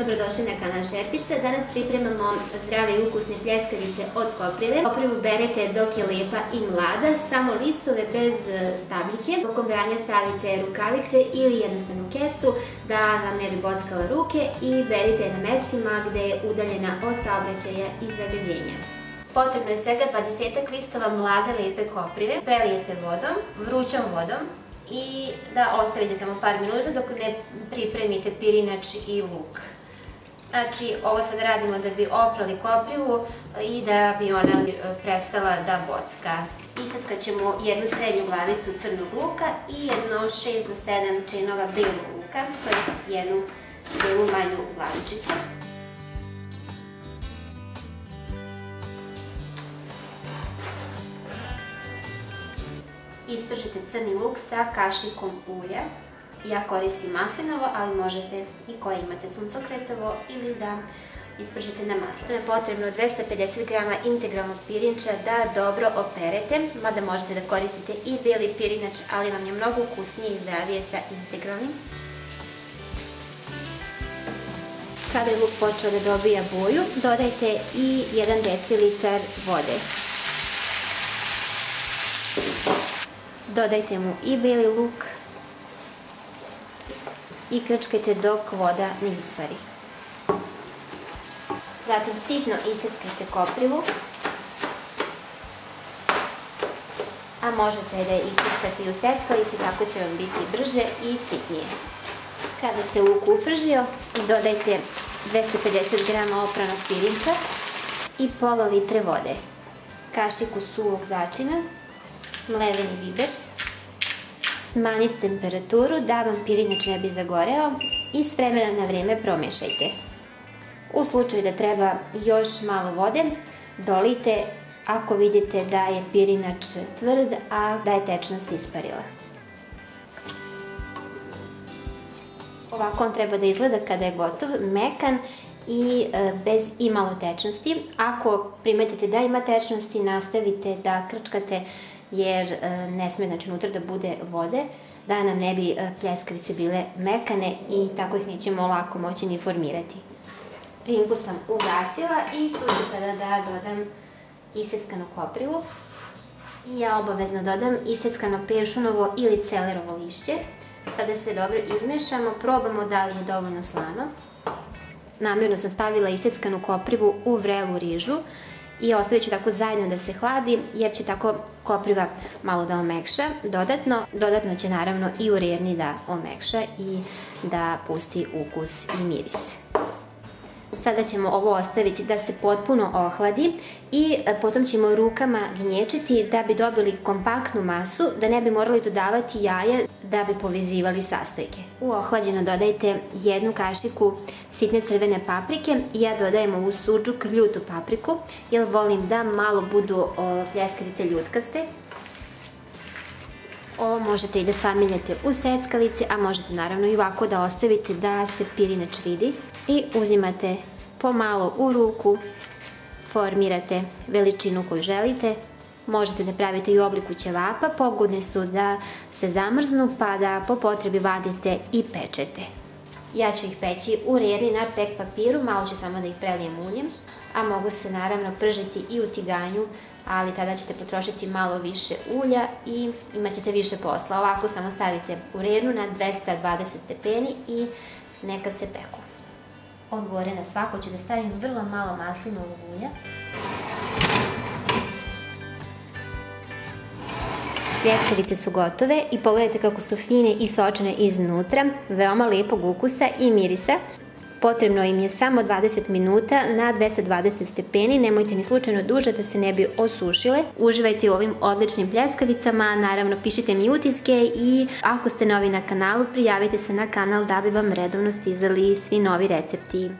Dobrodošli na kanal Šerpica. Danas pripremamo zdrave i ukusne pljeskavice od koprive. Koprivu berete dok je lepa i mlada, samo listove bez e, stabljike. Tokom branja stavite rukavice ili jednostavnu kesu da vam ne bi bockala ruke i berite na mestima gde je udaljena od saobraćaja i zagađenja. Potrebno je svega 20 listova mlade lepe koprive. Prelijete vodom, vrućom vodom, i da ostavite samo par minuta dok ne pripremite pirinač i luk. Znači, ovo sad radimo da bi oprali koprivu i da bi ona e, prestala da bocka. Isackat ćemo jednu srednju glavicu crnog luka i jedno 6 do 7 činova belog luka, to je jednu celu manju glavičicu. Ispržite crni luk sa kašikom ulja. Ja koristim maslinovo, ali možete i koje imate suncokretovo ili da ispržite na maslicu. To je potrebno 250 g integralnog pirinča da dobro operete, mada možete da koristite i beli pirinač, ali vam je mnogo ukusnije i zdravije sa integralnim. Kada je luk počeo da dobija boju, dodajte i 1 decilitar vode. Dodajte mu i beli luk i krčkajte dok voda ne ispari. Zatim sitno iseckajte koprivu, a možete da je iseckate i u seckalici, tako će vam biti brže i sitnije. Kada se luk upržio, dodajte 250 g opranog pirinča i pola litre vode, kašiku suvog začina, mleveni biber, smanjite temperaturu da vam pirinač ne bi zagoreo i s vremena na vreme promešajte. U slučaju da treba još malo vode, dolite ako vidite da je pirinač tvrd, a da je tečnost isparila. Ovako on treba da izgleda kada je gotov, mekan i e, bez imalo tečnosti. Ako primetite da ima tečnosti, nastavite da krčkate jer e, ne sme znači, unutra da bude vode, da nam ne bi e, pljeskavice bile mekane i tako ih nećemo lako moći ni formirati. Rinku sam ugasila i tu ću sada da dodam iseckanu koprivu. I ja obavezno dodam iseckano peršunovo ili celerovo lišće. Sada sve dobro izmešamo, probamo da li je dovoljno slano. Namjerno sam stavila iseckanu koprivu u vrelu rižu i ostavit ću tako zajedno da se hladi jer će tako kopriva malo da omekša dodatno. Dodatno će naravno i urerni da omekša i da pusti ukus i miris. Sada ćemo ovo ostaviti da se potpuno ohladi i e, potom ćemo rukama gnječiti da bi dobili kompaktnu masu, da ne bi morali dodavati jaja da bi povezivali sastojke. U ohlađeno dodajte jednu kašiku sitne crvene paprike i ja dodajem ovu suđuk ljutu papriku jer volim da malo budu pljeskavice ljutkaste. Ovo možete i da samiljate u seckalici, a možete naravno i ovako da ostavite da se pirinač vidi. I uzimate pomalo u ruku, formirate veličinu koju želite. Možete da pravite i u obliku ćevapa, pogodne su da se zamrznu pa da po potrebi vadite i pečete. Ja ću ih peći u rerni na pek papiru, malo ću samo da ih prelijem uljem, a mogu se naravno pržiti i u tiganju, ali tada ćete potrošiti malo više ulja i imat ćete više posla. Ovako samo stavite u rernu na 220 stepeni i neka se peku. Odgovore na svako ću da stavim vrlo malo maslinovog ulja. Pljeskavice su gotove i pogledajte kako su fine i sočene iznutra, veoma lepog ukusa i mirisa. Potrebno im je samo 20 minuta na 220 stepeni, nemojte ni slučajno duže da se ne bi osušile. Uživajte u ovim odličnim pljeskavicama, naravno pišite mi utiske i ako ste novi na kanalu, prijavite se na kanal da bi vam redovno stizali svi novi recepti.